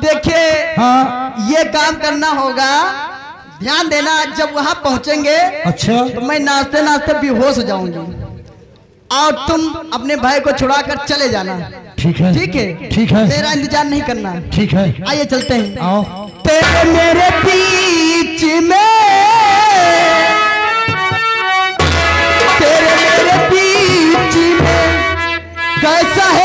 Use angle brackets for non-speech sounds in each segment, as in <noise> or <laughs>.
अब देखिए हाँ। ये काम करना होगा। ध्यान देना जब वहाँ पहुँचेंगे अच्छा। तो मैं नाचते नाचते बेहोश हो जाऊँगी। और तुम अपने भाई को छुड़ा कर चले जाना। ठीक है। ठीक है? ठीक है। मेरा इंतज़ार नहीं करना। ठीक है। आइए चलते हैं। आओ। तेरे मेरे बीच में तेरे मेरे बीच में कैसा है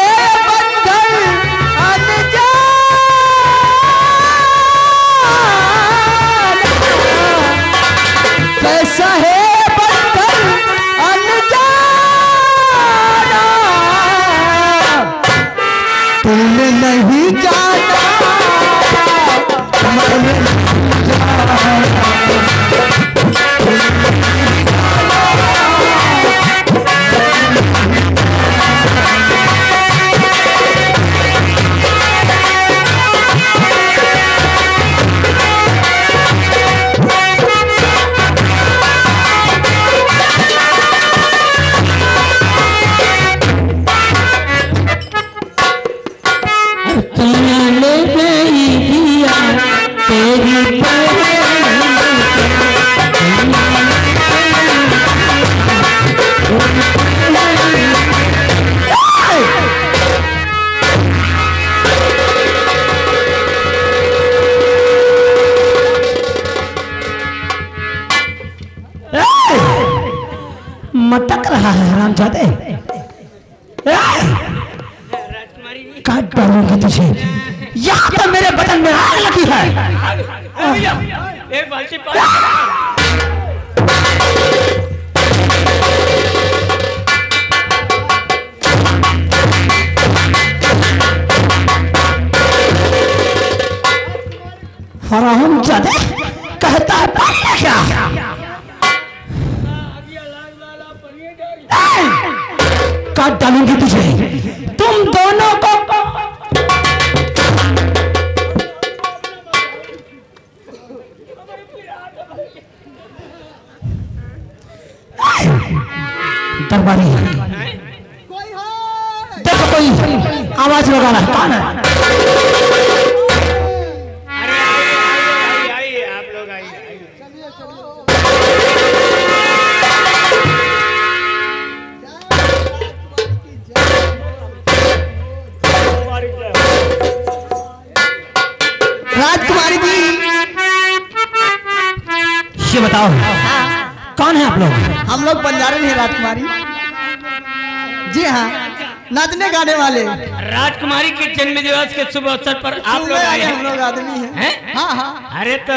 दरबारी देखो कोई आवाज़ लगा रहा है कौन है। राजकुमारी जी, ये बताओ, कौन है आप लोग? हम लोग बंजारे हैं राजकुमारी। जी हाँ। नाचने गाने वाले। राजकुमारी के जन्म दिवस के शुभ अवसर पर आप लोग आए हम लोग आदमी हैं। हैं? हाँ हाँ। अरे तो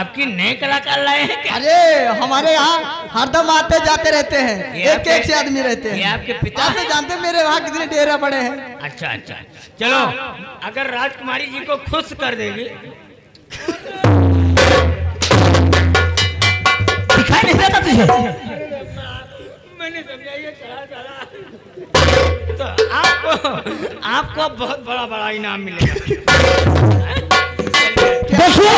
आपकी नए कलाकार लाए हैं अरे हमारे यहाँ हरदम आते जाते रहते हैं। एक एक से आदमी रहते हैं। आपके पिता आप तो जानते मेरे वहाँ कितने डेरा पड़े हैं। अच्छा अच्छा। चलो अगर राजकुमारी जी को खुश कर देगी। दिखाई नहीं देता तुझे? मैंने समझा ये चला चला। तो आपको आपको बहुत बड़ा बड़ा इनाम मिलेगा। देखिए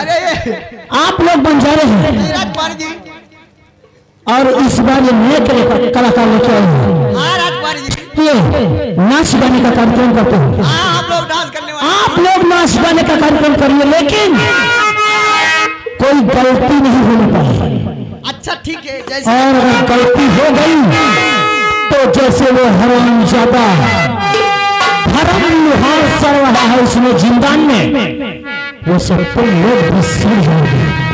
अरे ये आप लोग बंजारे हैं। ये राजकुमारी जी। और इस बार ये नए कला- कलाकार लेके आए हैं। हाँ जी। ये नाच गाने का कार्यक्रम करते हैं। हाँ आप लोग नाच गाने का कार्यक्रम करिए लेकिन कोई गलती नहीं होनी पाए अच्छा ठीक है, जैसे और गलती हो गई तो जैसे वो हराम ज़्यादा धर्म लुहार सड़ रहा है उसमें ज़िंदा में, वो सब तुम लोग भी सड़ जाओगे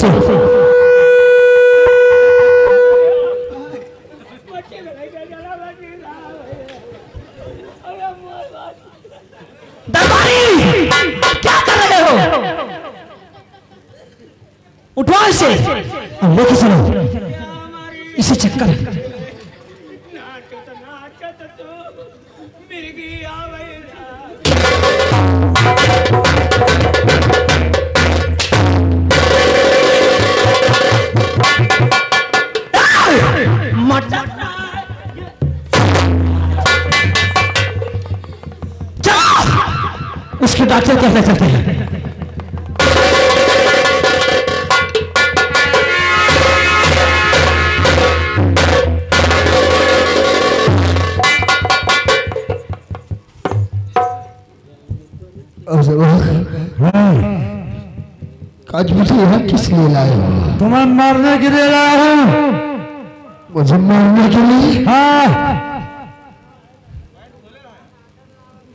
तो आज मुझे यहाँ किस लिए लाए हो? तुम्हें मारने के लिए लाया हूँ। मुझे मारने के लिए? हाँ।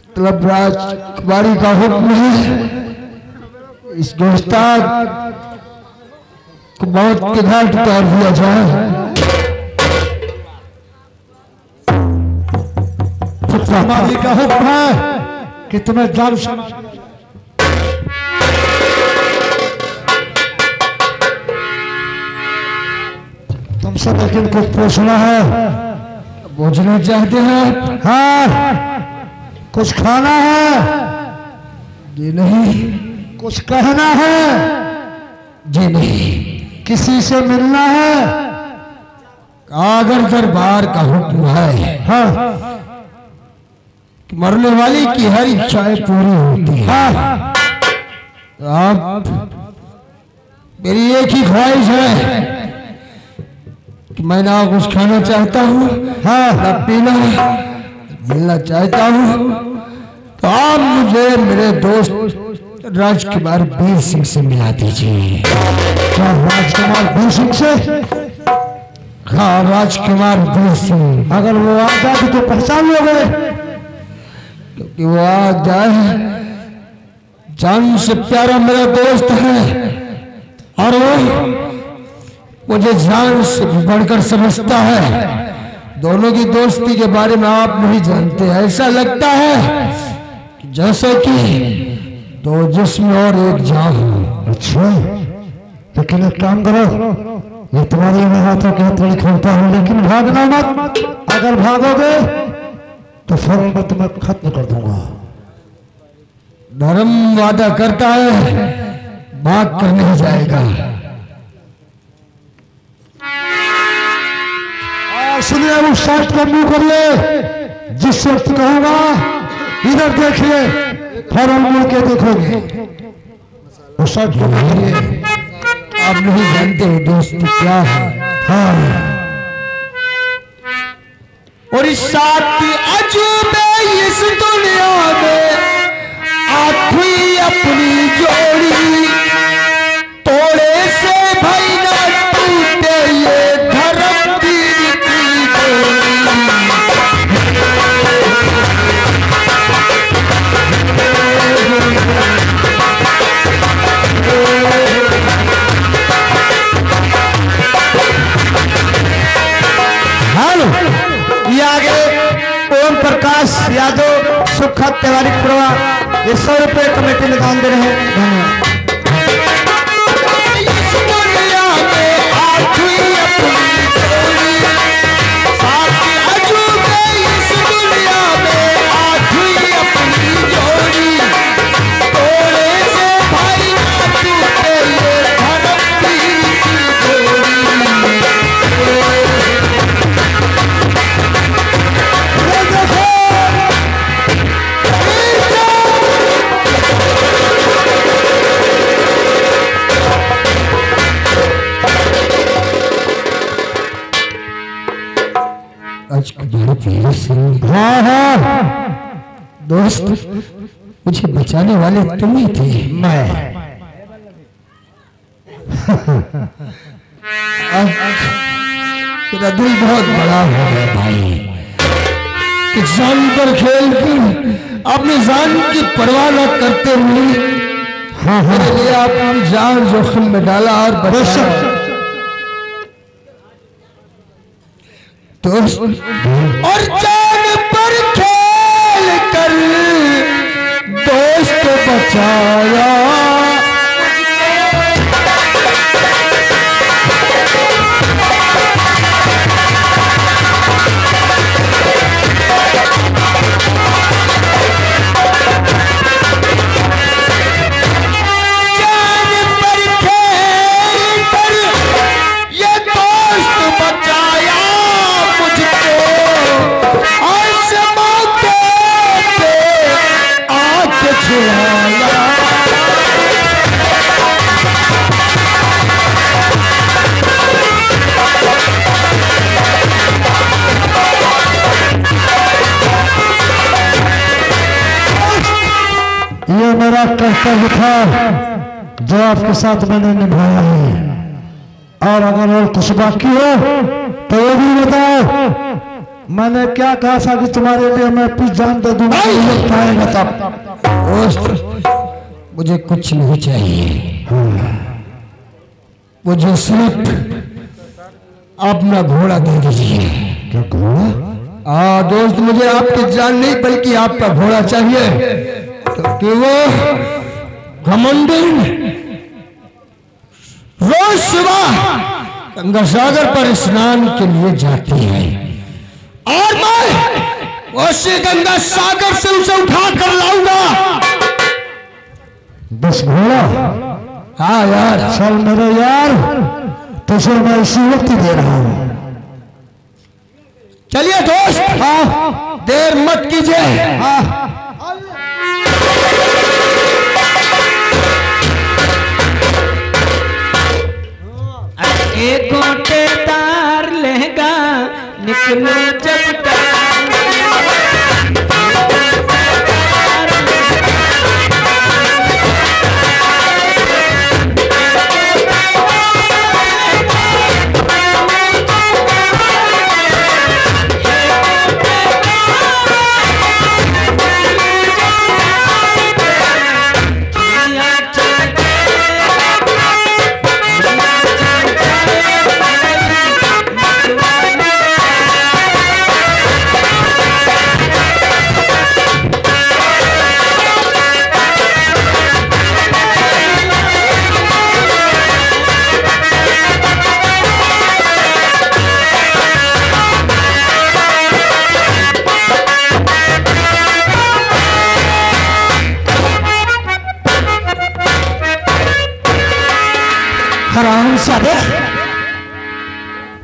मतलब राजकुमारी का हुक्म है। इस गिरफ़्तार को मौत के घाट उतार दिया जाए। हमारी का हुक्म है कि तुम्हें दारू तुम सब लेकिन कुछ पूछना है। पूछना चाहते हैं? हाँ। कुछ खाना है? जी नहीं। कुछ कहना है? जी नहीं। किसी से मिलना है? अगर दरबार का हुक्म है। हाँ। मरने वाली की हर इच्छाएँ पूरी होती है। हाँ। आप मेरी एक ही ख्वाहिश है। कि मैं ना कुछ खाना चाहता हूँ हाँ। ना पीना मिलना चाहता हूँ। तो आप मुझे मेरे दोस्त राजकुमार वीर सिंह से मिला दीजिए। राजकुमार वीर सिंह से? हाँ राजकुमार देव सिंह। अगर वो आ जाए तो पहचान लोगे क्योंकि वो आ जाए जान से प्यारा मेरा दोस्त है। और वो मुझे जान से बढ़कर समझता है दोनों की दोस्ती के बारे में आप नहीं जानते। ऐसा लगता है जैसे कि दो जिस्म और एक जान हो अच्छा लेकिन एक काम करो ये तुम्हारी मैं हाथों की हथौड़ी खोलता हूँ लेकिन भागना मत। अगर भागोगे तो फिर मैं तुम्हें खत्म कर दूँगा। धर्म वादा करता है भाग कर नहीं जाएगा। सुनिए उस शर्ट को मुँह करिए। जिस शर्त कहूँगा, इधर देखिए, फ़ौरन मुड़ के देखोगे। शर्ट को आप नहीं जानते हो दोस्त क्या है? हाँ। और इस सात अजूबे, इस दुनिया में आठवीं अपनी जोड़ी तोड़े से वीर सिंह हाँ हाँ दोस्त मुझे बचाने वाले तुम ही थे। मैं। <laughs> तेरा दिल बहुत बड़ा हो गया भाई। कि जान पर खेल कर अपनी जान की परवाह न करते हुए हाँ हाँ। मेरे लिए आपने जान जोखिम में डाला और बचाया दोस्त। और जान पर खेल कर दोस्त बचाया। कर्तव्य था जो आपके साथ मैंने निभाया है। और अगर और कुछ बाकी हो तो ये भी बताओ मैंने क्या कहा था कि तुम्हारे लिए मैं कुछ जान दे दूँगा तो मुझे कुछ नहीं चाहिए। मुझे सिर्फ़ अपना घोड़ा दे दीजिए। क्या घोड़ा? हाँ दोस्त मुझे आपकी जान नहीं बल्कि आपका घोड़ा चाहिए। क्योंकि वो घमंडी। रोज सुबह गंगा सागर पर स्नान के लिए जाती है। और मैं उसी गंगा सागर से उसे उठा कर लाऊँगा। बस घोड़ा हाँ यार। चल मेरे यार तुझे मैं इसी वक्त दे रहा हूँ। चलिए दोस्त हाँ देर मत कीजिए। हाँ। एक गोटेदार लहंगा निकलो हराम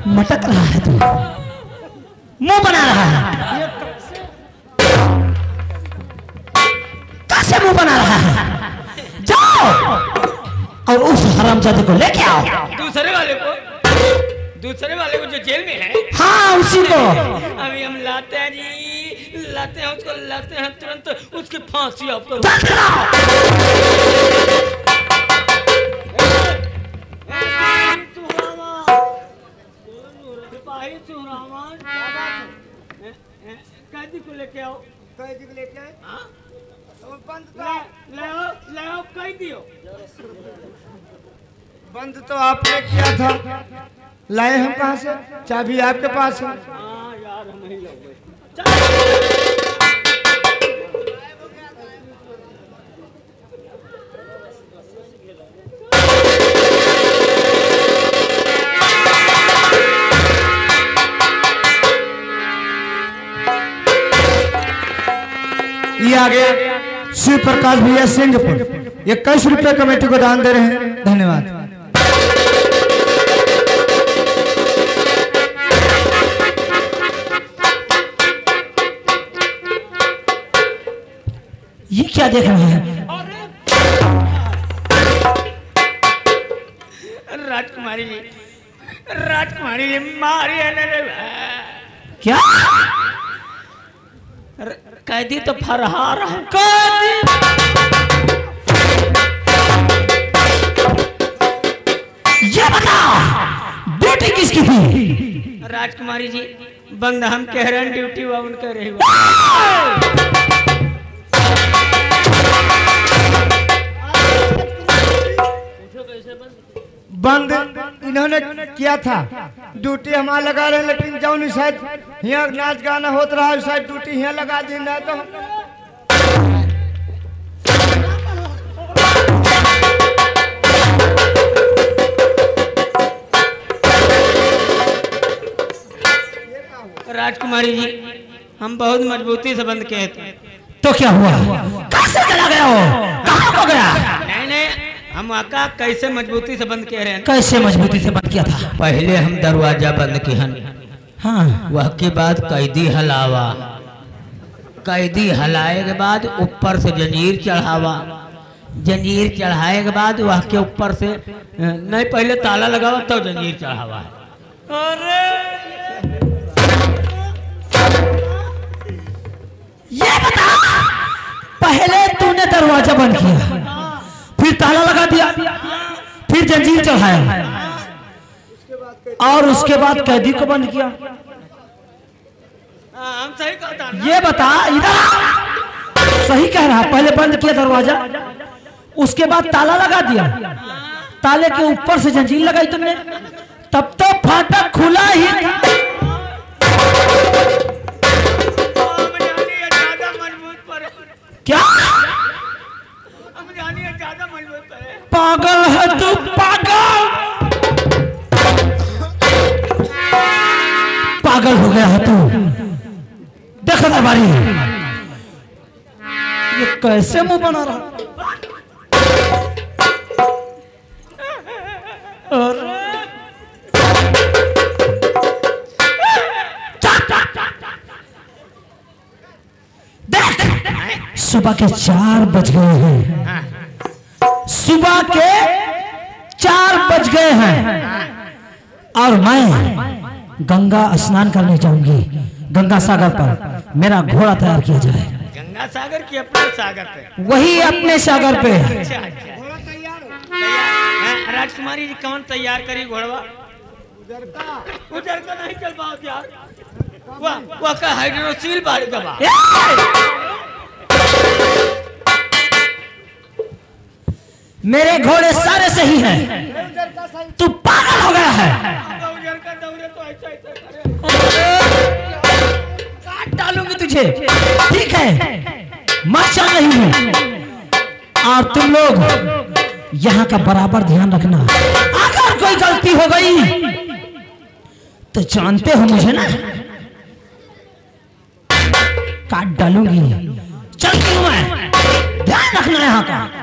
मटक रहा है तू। मुँह बना रहा है। कैसे मुँह बना रहा है? जाओ। और उस हरामजादे को लेके आओ। दूसरे वाले को। दूसरे वाले को जो जेल में है। हाँ उसी को। अभी हम लाते हैं जी। लाते हैं उसको लाते हैं तुरंत। उसकी फांसी आपको लाओ सिपाही सुहरावान कैदी को लेके आओ। कैदी को लेके आए? बंद तो बंद ले ले आओ ले आओ कैदी हो। बंद तो आपने किया था। लाए हम कहा से? चाबी आपके पास है। हाँ यार हम ही लोग प्रकाश भैया सिंहपुर। ये इक्कीस रुपए कमेटी को दान दे रहे हैं। धन्यवाद। ये क्या देख रहा है? राजकुमारी जी राजकुमारी जी मारी क्या? कैदी तो फरहार है। ये किसकी थी? राजकुमारी जी बंद हम कह रहे ड्यूटी वो उनका रही बंद इन्होंने किया था। ड्यूटी हमारा लगा रहे लेकिन जौन शायद। यहाँ नाच गाना होता रहा है, शायद ड्यूटी यहाँ लगा दी ना तो राजकुमारी जी हम बहुत मजबूती से बंद किए थे। तो क्या हुआ? कैसे चला गया हो कहाँ को गया? नहीं नहीं हम आका कैसे मजबूती से बंद किए रहे हैं? कैसे मजबूती से बंद किया था? पहले हम दरवाज़ा बंद किहन हाँ। वह के बाद कैदी हलावा। कैदी हलाए के बाद ऊपर से जंजीर चढ़ावा। जंजीर चढ़ाए के बाद वह के ऊपर से नहीं पहले ताला लगावा तब जंजीर चढ़ावा ये बता। पहले तूने दरवाज़ा बंद किया फिर ताला लगा दिया फिर जंजीर चढ़ाया। और उसके बाद कैदी को बंद किया। हम सही कहता ये बता इधर सही कह रहा पहले बंद किया दरवाज़ा उसके बाद ताला लगा दिया। ताले के ऊपर से जंजीर लगाई तुमने तब तो फाटक खुला ही था। क्या? पागल है तू, पागल। पागल हो गया है तू। देखो दरबारी ये कैसे मुँह बना रहा? देख सुबह के चार बज गए हैं। सुबह के चार बज गए हैं। और मैं गंगा स्नान करने जाऊँगी गंगा सागर पर। मेरा घोड़ा तैयार किया जाए। गंगा सागर की अपने सागर पे। वही अपने सागर पे। तैयार। राजकुमारी जी कौन तैयार करी घोड़वा? उधर का नहीं चल पाओ यार। वह वह का हाइड्रोसील बाड़ी का मेरे घोड़े सारे सही हैं। तू पागल हो गया है। काट डालूँगी तुझे। ठीक है। मच्छा नहीं हूँ। और तुम लोग यहाँ का बराबर ध्यान रखना। अगर कोई गलती हो गई तो जानते हो मुझे ना। काट डालूँगी। चलती हूँ मैं। ध्यान रखना यहाँ का।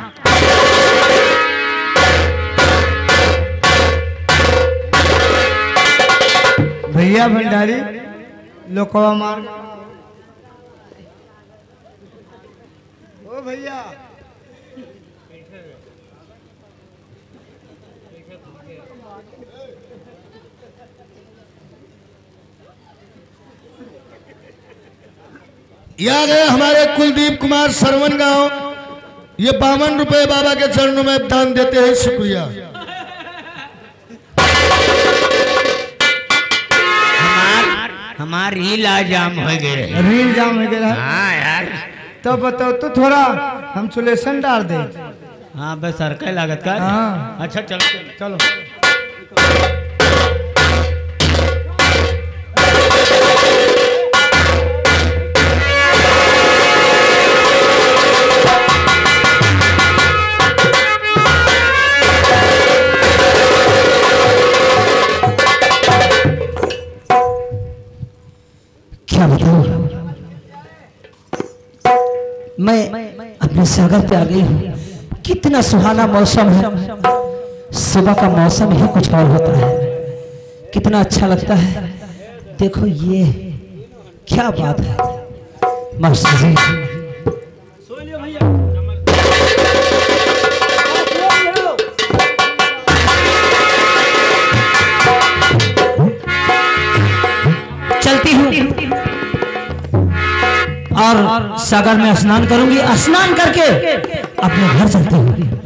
भैया भंडारी लोकवा मार ओ भैया। या गए हमारे कुलदीप कुमार सरवन गाँव ये बावन रुपए बाबा के चरणों में दान देते हैं शुक्रिया। हमार रील जाम हो गए रील जाम हो गया हाँ यार। तो बताओ तो थोड़ा हम सुलेशन डाल दे। हाँ बस सरकई लागत का। हाँ। अच्छा चलो। चलो। क्या मैं अपने सागर पे आ गई हूँ। कितना सुहाना मौसम है। सुबह का मौसम ही कुछ और होता है। कितना अच्छा लगता है। देखो ये, क्या बात है। चलती हूँ। और सागर में स्नान करूँगी। स्नान करके अपने घर चलती हूँ।